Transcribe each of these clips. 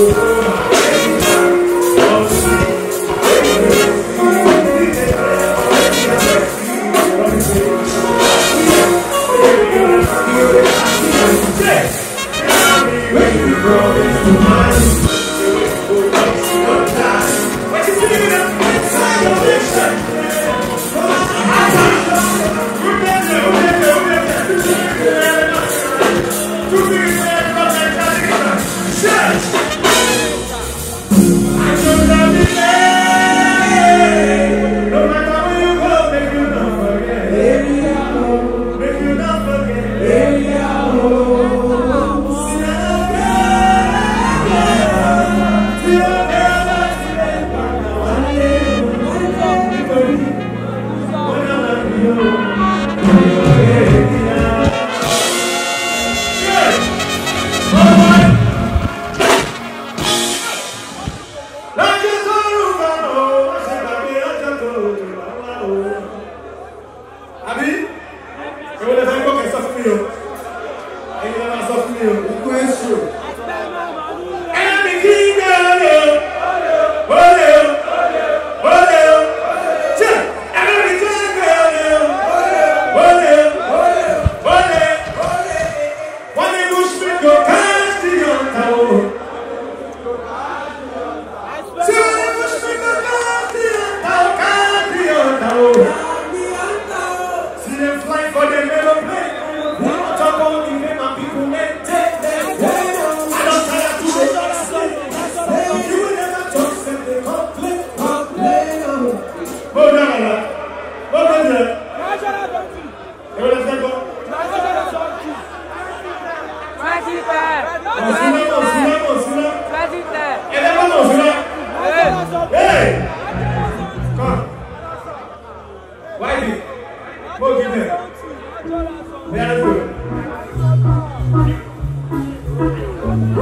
Oh,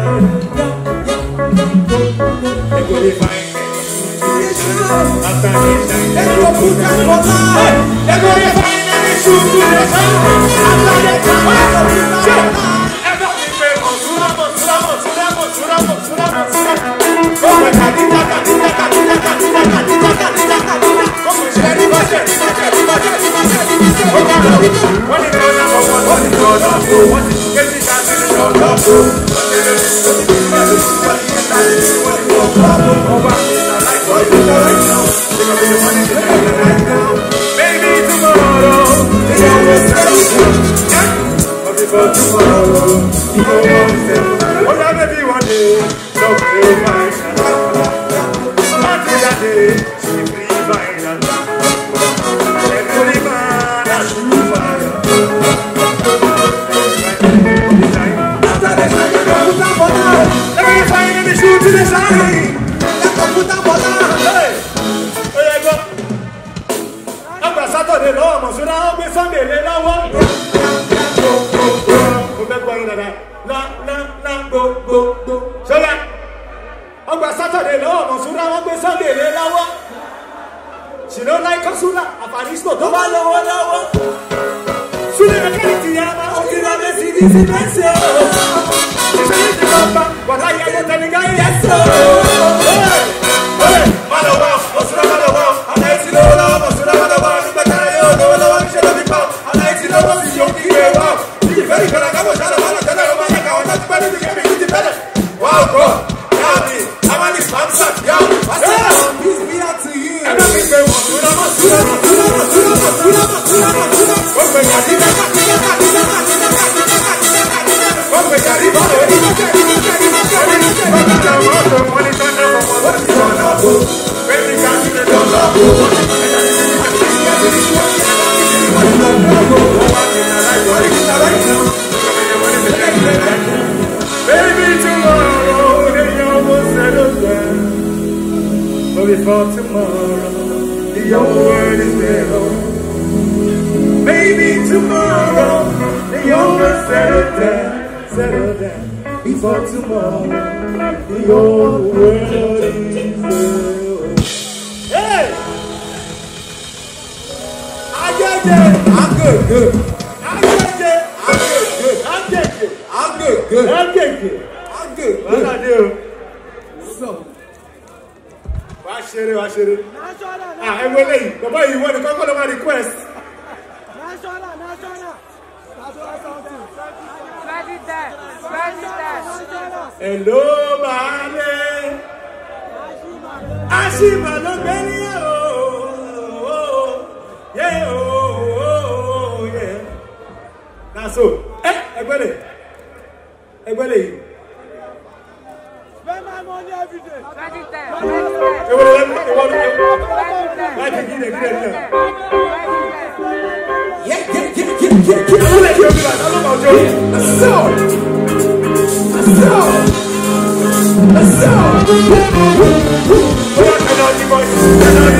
They're going to find any shoe to the sun. I'm not a sáyìn ẹ̀kọ́ fúta bọ́lá. oye gbọ́ àgbà sátọ̀dẹ̀ lọ́wọ́ mọ̀súná ó gbé sànńdẹ̀ lé lọ́wọ́. mo fẹ́ gbọ́ yín dada la la la gbogbogbo. sọlá àgbà sátọ̀dẹ̀ lọ́wọ́ mọ̀súná ó gbé sànńdẹ̀ lé lọ́wọ́. she no like kasula àfààní sọ tó bá lọ́wọ́ lọ́wọ́. súlẹ̀ mẹ́kẹ́rì tìyà máa ń kí wọ́n mẹ́sì ní sí mẹ́sì ọ̀hún. Yes, Lord. But before tomorrow, your word is there. Maybe tomorrow, the young will settle down, settle down. Before tomorrow, the old world is there. Hey! I get it. I'm good, good. I get it. I'm good, good. I get it. I'm good, good. I get it. I'm good, good. What I do? ṣeré wa ṣeré ah ẹ wọlé yìí bàbá yìí wọ́n ní kọ́kọ́ ló máa request. national national president president. hello maale ashima ló gbé ní. let let I'm like, you're. Let's go. Let's go. Let's go. Let's go. Let's go.